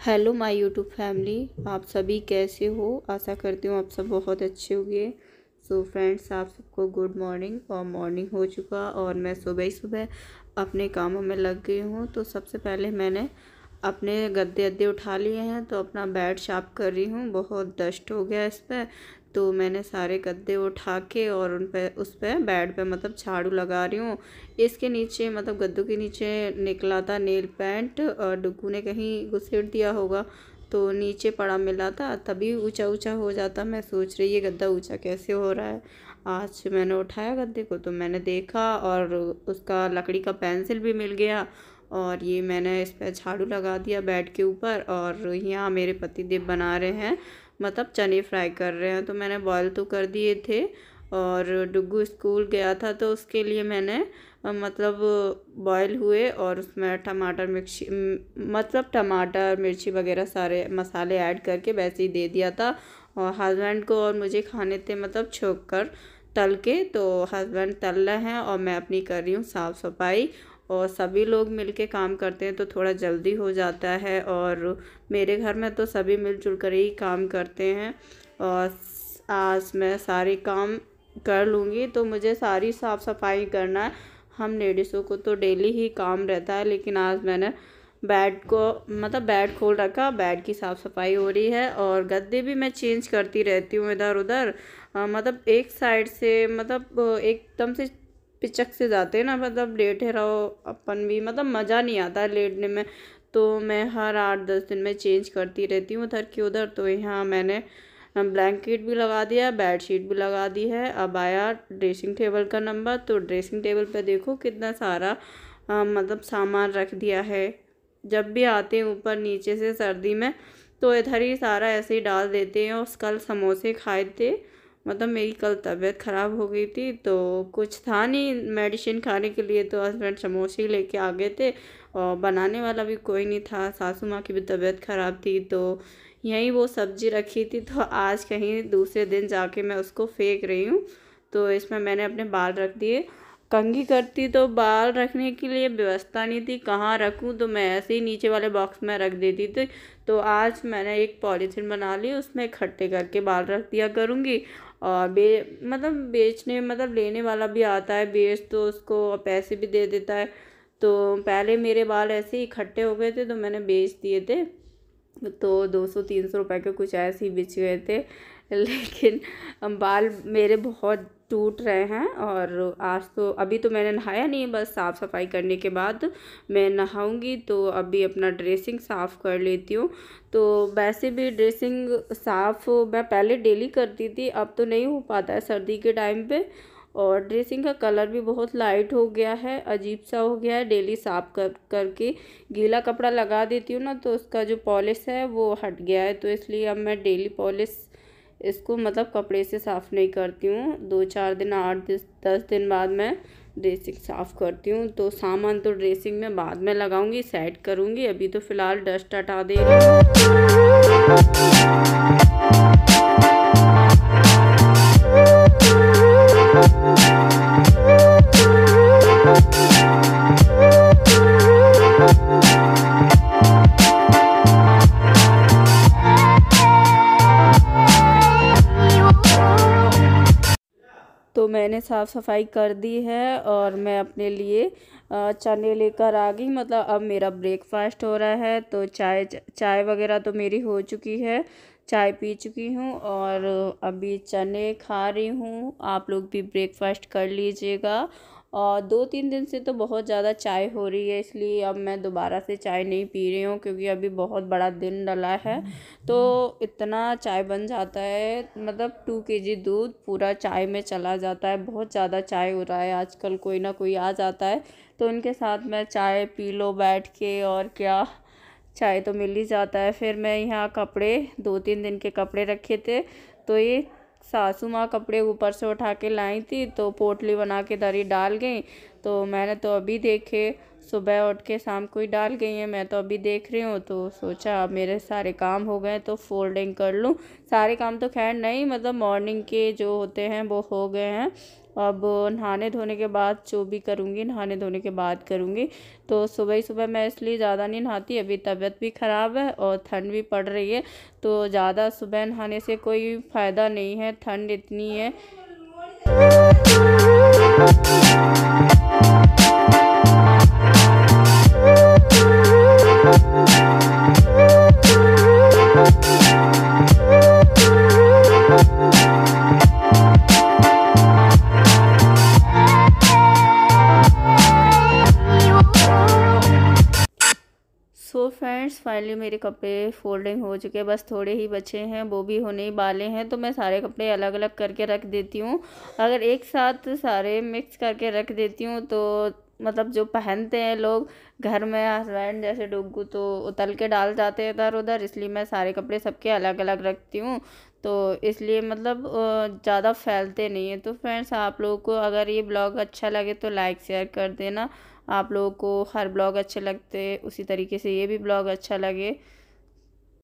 Hello my YouTube family, आप सभी कैसे हो? आशा करती हूँ आप सब बहुत अच्छे होंगे। सो फ्रेंड्स आप सबको गुड मॉर्निंग और मॉर्निंग हो चुका, और मैं सुबह ही सुबह अपने कामों में लग गई हूँ। तो सबसे पहले मैंने अपने गद्दे अद्दे उठा लिए हैं तो अपना बेड शार्प कर रही हूँ। बहुत डस्ट हो गया इस पर तो मैंने सारे गद्दे उठा के और उन पर उस पर बेड पे मतलब झाड़ू लगा रही हूँ। इसके नीचे मतलब गद्दों के नीचे निकला था नेल पैंट और डुगू ने कहीं घुसेड़ दिया होगा। तो नीचे पड़ा मिला था। तभी ऊँचा ऊँचा हो जाता। मैं सोच रही, ये गद्दा ऊँचा कैसे हो रहा है? आज मैंने उठाया गद्दे को तो मैंने देखा और उसका लकड़ी का पेंसिल भी मिल गया और ये मैंने इस पर झाड़ू लगा दिया बेड के ऊपर और यहाँ मेरे पति देव बना रहे हैं मतलब चने फ्राई कर रहे हैं। तो मैंने बॉयल तो कर दिए थे और डुगू स्कूल गया था तो उसके लिए मैंने मतलब बॉयल हुए और उसमें टमाटर मिर्ची मतलब टमाटर, मिर्ची वगैरह सारे मसाले ऐड करके वैसे ही दे दिया था। और हस्बैंड को और मुझे खाने थे मतलब छोक कर तल के तो हस्बैंड तल रहे हैं और मैं अपनी कर रही हूँ साफ़ सफ़ाई। और सभी लोग मिलके काम करते हैं तो थोड़ा जल्दी हो जाता है और मेरे घर में तो सभी मिलजुल कर ही काम करते हैं और आज मैं सारे काम कर लूँगी तो मुझे सारी साफ़ सफ़ाई करना है। हम लेडीज़ों को तो डेली ही काम रहता है लेकिन आज मैंने बेड को मतलब बेड खोल रखा, बेड की साफ़ सफ़ाई हो रही है और गद्दे भी मैं चेंज करती रहती हूँ इधर उधर मतलब एक साइड से मतलब एकदम से पिचक से जाते हैं ना मतलब लेटे रहो अपन भी मतलब मज़ा नहीं आता है लेटने में। तो मैं हर आठ दस दिन में चेंज करती रहती हूँ उधर की उधर। तो यहाँ मैंने ब्लैंकेट भी लगा दिया बेड शीट भी लगा दी है। अब आया ड्रेसिंग टेबल का नंबर तो ड्रेसिंग टेबल पे देखो कितना सारा आ, मतलब सामान रख दिया है। जब भी आते हैं ऊपर नीचे से सर्दी में तो इधर ही सारा ऐसे ही डाल देते हैं और कल समोसे खाए थे। मतलब मेरी कल तबीयत ख़राब हो गई थी तो कुछ था नहीं मेडिसिन खाने के लिए तो हस्बैंड समोसे लेके आ गए थे और बनाने वाला भी कोई नहीं था, सासू माँ की भी तबीयत ख़राब थी तो यहीं वो सब्ज़ी रखी थी तो आज कहीं दूसरे दिन जाके मैं उसको फेंक रही हूँ तो इसमें मैंने अपने बाल रख दिए कंघी करती तो बाल रखने के लिए व्यवस्था नहीं थी, कहाँ रखूँ? तो मैं ऐसे ही नीचे वाले बॉक्स में रख देती थी। तो आज मैंने एक पॉलीथीन बना ली, उसमें इकट्ठे करके बाल रख दिया करूँगी। और बे मतलब बेचने मतलब लेने वाला भी आता है, बेच तो उसको पैसे भी दे देता है। तो पहले मेरे बाल ऐसे ही इकट्ठे हो गए थे तो मैंने बेच दिए थे। तो दो सौ, तीन सौ रुपये के कुछ ऐसे ही बिछ गए थे। लेकिन बाल मेरे बहुत टूट रहे हैं और आज तो अभी तो मैंने नहाया नहीं है, बस साफ़ सफ़ाई करने के बाद मैं नहाऊँगी तो अभी अपना ड्रेसिंग साफ़ कर लेती हूँ। तो वैसे भी ड्रेसिंग साफ़ मैं पहले डेली करती थी, अब तो नहीं हो पाता है सर्दी के टाइम पे। और ड्रेसिंग का कलर भी बहुत लाइट हो गया है, अजीब सा हो गया है, डेली साफ़ कर, करके गीला कपड़ा लगा देती हूँ ना तो उसका जो पॉलिश है वो हट गया है तो इसलिए अब मैं डेली पॉलिश इसको मतलब कपड़े से साफ़ नहीं करती हूँ। दो चार दिन, आठ दस दिन बाद मैं ड्रेसिंग साफ़ करती हूँ। तो सामान तो ड्रेसिंग में बाद में लगाऊँगी, सेट करूँगी। अभी तो फ़िलहाल डस्ट हटा दे मैंने साफ़ सफ़ाई कर दी है और मैं अपने लिए चने लेकर आ गई। मतलब अब मेरा ब्रेकफास्ट हो रहा है तो चाय चाय वगैरह तो मेरी हो चुकी है, चाय पी चुकी हूँ और अभी चने खा रही हूँ। आप लोग भी ब्रेकफास्ट कर लीजिएगा और दो तीन दिन से तो बहुत ज़्यादा चाय हो रही है इसलिए अब मैं दोबारा से चाय नहीं पी रही हूँ क्योंकि अभी बहुत बड़ा दिन डला है। तो इतना चाय बन जाता है मतलब टू के जी दूध पूरा चाय में चला जाता है बहुत ज़्यादा चाय हो रहा है आजकल कोई ना कोई आ जाता है। तो उनके साथ मैं चाय पी लो बैठ के और क्या चाय तो मिल ही जाता है। फिर मैं यहाँ कपड़े दो तीन दिन के कपड़े रखे थे तो ये सासू माँ कपड़े ऊपर से उठा के लाई थी तो पोटली बना के दरी डाल गई। तो मैंने तो अभी देखे, सुबह उठ के शाम को ही डाल गई हैं। मैं तो अभी देख रही हूँ तो सोचा अब मेरे सारे काम हो गए तो फोल्डिंग कर लूँ। सारे काम तो खैर नहीं मतलब मॉर्निंग के जो होते हैं, वो हो गए हैं। अब नहाने धोने के बाद जो भी करूँगी, नहाने धोने के बाद करूँगी। तो सुबह ही सुबह मैं इसलिए ज़्यादा नहीं नहाती, अभी तबीयत भी ख़राब है और ठंड भी पड़ रही है। तो ज़्यादा सुबह नहाने से कोई फ़ायदा नहीं है, ठंड इतनी है। सो फ्रेंड्स फाइनली मेरे कपड़े फोल्डिंग हो चुके हैं। बस थोड़े ही बचे हैं, वो भी होने ही वाले हैं तो मैं सारे कपड़े अलग अलग करके रख देती हूँ। अगर एक साथ सारे मिक्स करके रख देती हूँ तो मतलब जो पहनते हैं लोग, घर में हस्बैंड जैसे डुगू तो उतल के डाल जाते हैं इधर उधर इसलिए मैं सारे कपड़े सबके अलग अलग रखती हूँ। तो इसलिए मतलब ज़्यादा फैलते नहीं हैं। तो फ्रेंड्स, आप लोगों को अगर ये ब्लॉग अच्छा लगे तो लाइक, शेयर कर देना। आप लोगों को हर ब्लॉग अच्छे लगते उसी तरीके से ये भी ब्लॉग अच्छा लगे।